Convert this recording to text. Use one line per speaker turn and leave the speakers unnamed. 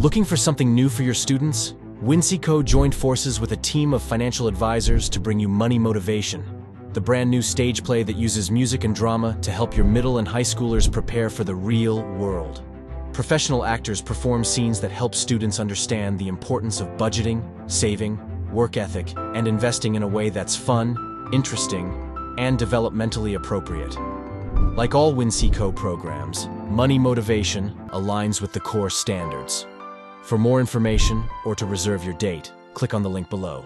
Looking for something new for your students? Winceyco joined forces with a team of financial advisors to bring you Money Motivation, the brand new stage play that uses music and drama to help your middle and high schoolers prepare for the real world. Professional actors perform scenes that help students understand the importance of budgeting, saving, work ethic, and investing in a way that's fun, interesting, and developmentally appropriate. Like all Winceyco programs, Money Motivation aligns with the core standards. For more information or to reserve your date, click on the link below.